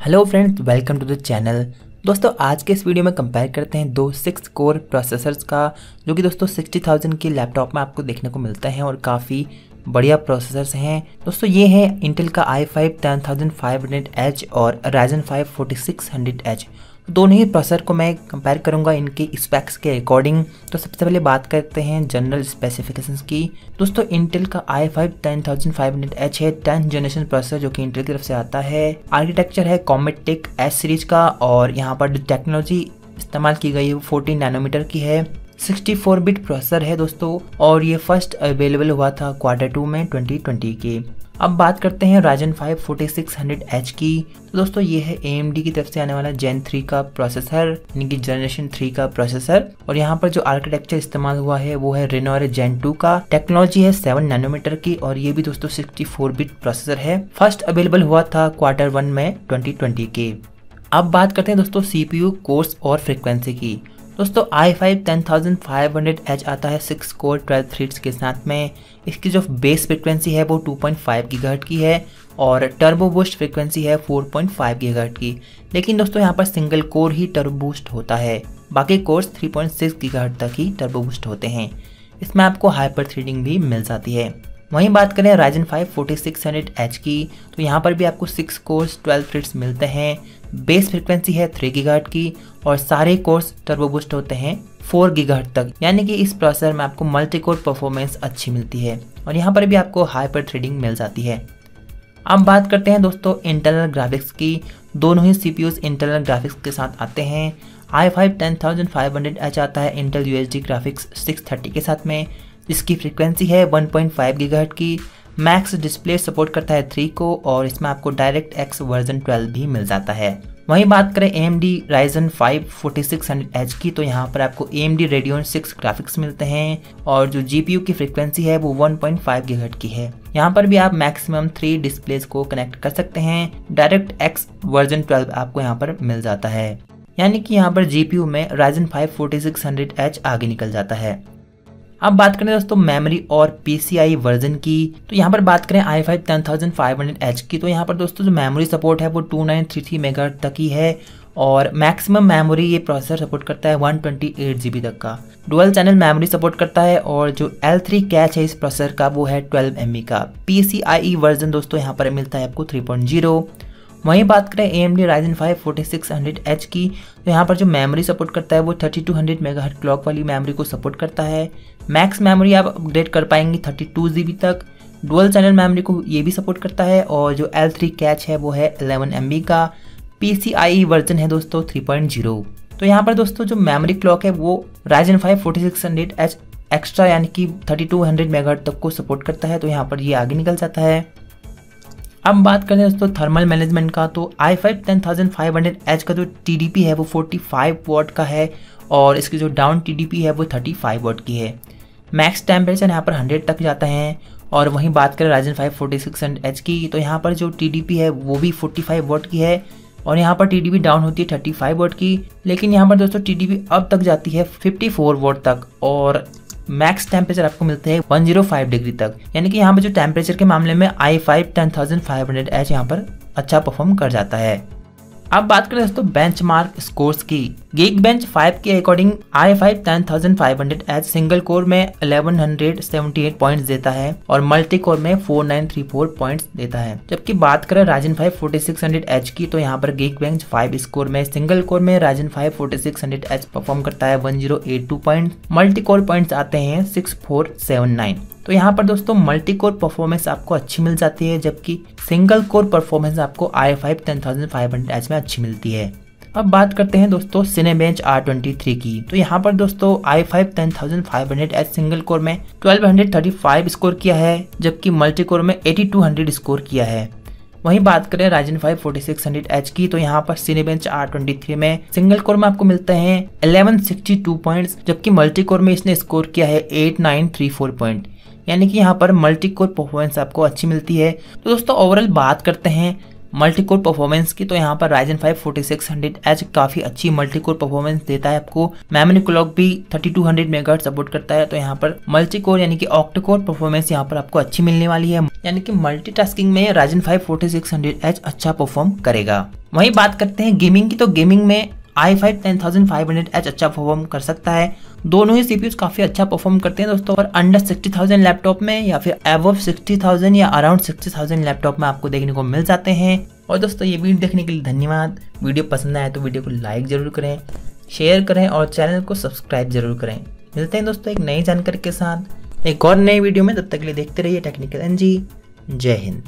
Hello friends welcome to the channel दोस्तों, आज के इस वीडियो में कंपेयर करते हैं दो सिक्स कोर प्रोसेसर्स का, जो कि दोस्तों सिक्सटी थाउज़ेंड के लैपटॉप में आपको देखने को मिलते हैं और काफ़ी बढ़िया प्रोसेसर्स हैं। दोस्तों, ये हैं इंटेल का i five ten thousand five hundred H और Ryzen five forty six hundred H दोनों ही प्रोसेसर को मैं कंपेयर करूँगा इनके स्पेक्स के अकॉर्डिंग तो सबसे पहले बात करते हैं जनरल स्पेसिफिकेशन की। दोस्तों इंटेल का i five ten thousand five hundred H है टेंथ जनरेशन प्रोसेसर जो कि इंटेल की तरफ़ से आता है। आर्किटेक्चर है कॉमेटिक एस सीरीज़ का और यहाँ पर टेक्नोलॉजी इस्तेमाल की गई है वो फोर्टीन नैनोमीटर की है। 64 बिट प्रोसेसर है दोस्तों, और ये फ़र्स्ट अवेलेबल हुआ था क्वार्टर टू में 2020 के। अब बात करते हैं राजन 5 4600H की। तो दोस्तों, ये है AMD की तरफ़ से आने वाला जेन 3 का प्रोसेसर यानी कि जनरेशन 3 का प्रोसेसर और यहाँ पर जो आर्किटेक्चर इस्तेमाल हुआ है, वो है रेनोर जेन 2 का। टेक्नोलॉजी है 7 नैनोमीटर की, और ये भी दोस्तों 64 बिट प्रोसेसर है। फ़र्स्ट अवेलेबल हुआ था क्वार्टर वन में ट्वेंटी के। अब बात करते हैं दोस्तों सीपीयू कोर्स और फ्रिक्वेंसी की। दोस्तों i five ten thousand five hundred H आता है सिक्स कोर ट्वेल्व थ्रीड्स के साथ में। इसकी जो बेस फ्रिक्वेंसी है वो टू पॉइंट फाइव गीगाहर्ट की है और टर्बो बूस्ट फ्रिक्वेंसी है फोर पॉइंट फाइव गीगाहर्ट की। लेकिन दोस्तों, यहाँ पर सिंगल कोर ही टर्बो बूस्ट होता है। बाकी cores three point six gigahertz तक ही टर्बो बूस्ट होते हैं। इसमें आपको हाइपर थ्रीडिंग भी मिल जाती है। वहीं बात करें राइजन 5 4600H की तो यहाँ पर भी आपको सिक्स कोर्स 12 थ्रेड्स मिलते हैं। बेस फ्रिक्वेंसी है थ्री गीगाहर्ट की और सारे कोर्स टर्बो बूस्ट होते हैं फोर गीगाहर्ट तक। यानी कि इस प्रोसेसर में आपको मल्टी कोर परफॉर्मेंस अच्छी मिलती है और यहाँ पर भी आपको हाइपर थ्रेडिंग मिल जाती है। अब बात करते हैं दोस्तों इंटरनल ग्राफिक्स की। दोनों ही सी इंटरनल ग्राफिक्स के साथ आते हैं। I five ten thousand five hundred H आता है Intel U graphics six thirty के साथ में। इसकी फ्रीक्वेंसी है 1.5 पॉइंट की। मैक्स डिस्प्ले सपोर्ट करता है 3 को और इसमें आपको डायरेक्ट एक्स वर्जन 12 भी मिल जाता है। वहीं बात करें M D Ryzen five forty six H की तो यहाँ पर आपको M D Radeon six graphics मिलते हैं और जो जी पी यू की फ्रिक्वेंसी है वो वन पॉइंट फाइव की है। यहाँ पर भी आप मैक्सिमम थ्री डिस्प्लेस को कनेक्ट कर सकते हैं। डायरेक्ट एक्स वर्जन ट्वेल्व आपको यहाँ पर मिल जाता है। यानी कि यहाँ पर जी पी यू में Ryzen five forty six hundred H आगे निकल जाता है। अब बात करें दोस्तों मेमोरी और पीसीआई वर्जन की तो यहाँ पर बात करें i five ten thousand five hundred H की तो यहाँ पर दोस्तों जो मेमोरी सपोर्ट है वो two nine three three mega तक ही है और मैक्सिमम मेमोरी ये प्रोसेसर सपोर्ट करता है one twenty eight G B तक का। डुअल चैनल मेमोरी सपोर्ट करता है और जो एल थ्री कैच है इस प्रोसेसर का वो है ट्वेल्व एम का। पी सी आई वर्जन दोस्तों यहाँ पर मिलता है आपको थ्री पॉइंट ज़ीरो वहीं बात करें A M D Ryzen five forty six hundred H की तो यहाँ पर जो मेमोरी सपोर्ट करता है वो thirty two hundred mega clock वाली मेमोरी को सपोर्ट करता है। मैक्स मेमोरी आप अपग्रेड कर पाएँगे थर्टी टू जी बी तक। डुअल चैनल मेमोरी को ये भी सपोर्ट करता है और जो एल थ्री कैच है वो है एलेवन एम बी का। पी सी आई वर्जन है दोस्तों थ्री पॉइंट ज़ीरो तो यहाँ पर दोस्तों जो मेमोरी क्लॉक है वो Ryzen five forty six hundred H extra यानी कि थर्टी टू हंड्रेड मेगा तक को सपोर्ट करता है तो यहाँ पर ये आगे निकल जाता है। अब बात करें दोस्तों थर्मल मैनेजमेंट का तो i five ten thousand five hundred H का जो TDP है वो फोर्टी फाइव वॉट का है और इसकी जो डाउन TDP है वो थर्टी फाइव वॉट की है। मैक्स टेम्परेचर यहाँ पर हंड्रेड तक जाता है और वहीं बात करें Ryzen five forty six H की तो यहाँ पर जो TDP है वो भी फोर्टी फाइव वोट की है और यहाँ पर TDP डाउन होती है थर्टी फाइव वोट की, लेकिन यहाँ पर दोस्तों TDP अब तक जाती है फिफ्टी फोर वोट तक और मैक्स टेम्परेचर आपको मिलते हैं 105 डिग्री तक। यानी कि यहाँ पर जो टेम्परेचर के मामले में i five ten thousand five hundred H यहाँ पर अच्छा परफॉर्म कर जाता है। अब बात करें दोस्तों बेंच मार्क स्कोर्स की। गेक बेंच फाइव के according i five ten thousand five hundred H single core में eleven hundred seventy eight point देता है और मल्टी कोर में four nine three four point देता है। जबकि बात करें Ryzen five forty six hundred H की तो यहाँ पर गेक बेंच फाइव स्कोर में सिंगल कोर में Ryzen five forty six hundred H perform करता है 1082 पॉइंट मल्टी कोर पॉइंट आते हैं 6479 तो यहाँ पर दोस्तों मल्टी कोर परफॉर्मेंस आपको अच्छी मिल जाती है, जबकि सिंगल कोर परफॉर्मेंस आपको i five ten thousand five hundred H में अच्छी मिलती है। अब बात करते हैं दोस्तों सिनेबेंच आर ट्वेंटी थ्री की। तो यहाँ पर दोस्तों i five ten thousand five hundred H single core में twelve hundred thirty five score किया है, जबकि मल्टी कोर में एटी टू हंड्रेड स्कोर किया है। वहीं बात करें सिक्स हंड्रेड एच की तो यहाँ पर सिनेबेंच आर ट्वेंटी थ्री में सिंगल कोर में आपको मिलते हैं इलेवन सिक्सटी टू पॉइंट जबकि मल्टी कोर में इसने स्कोर किया है eight nine three four point यानी कि यहाँ पर मल्टी कोर परफॉर्मेंस आपको अच्छी मिलती है। तो दोस्तों ओवरऑल बात करते हैं मल्टी कोर परफॉर्मेंस की तो यहाँ पर Ryzen five forty six hundred H काफ़ी अच्छी मल्टी कोर परफॉर्मेंस देता है आपको। मेमोरी क्लॉक भी thirty two hundred mega support करता है तो यहाँ पर मल्टी कोर यानी कि ऑक्टोकोर परफॉर्मेंस यहाँ पर आपको अच्छी मिलने वाली है। यानी कि मल्टीटास्किंग में Ryzen five forty six hundred H अच्छा परफॉर्म करेगा। वहीं बात करते हैं गेमिंग की तो गेमिंग में i five ten thousand five hundred H अच्छा परफॉर्म कर सकता है। दोनों ही सीपीयूज काफ़ी अच्छा परफॉर्म करते हैं दोस्तों, और अंडर सिक्सटी थाउज़ेंड लैपटॉप में या फिर एव सिक्सटी थाउज़ेंड या अराउंड सिक्सटी थाउज़ेंड लैपटॉप में आपको देखने को मिल जाते हैं। और दोस्तों, ये वीडियो देखने के लिए धन्यवाद। वीडियो पसंद आए तो वीडियो को लाइक ज़रूर करें शेयर करें और चैनल को सब्सक्राइब ज़रूर करें। मिलते हैं दोस्तों एक नई जानकारी के साथ। एक और नए वीडियो में, तब तक के लिए देखते रहिए टेक्निकल एनजी जय हिंद।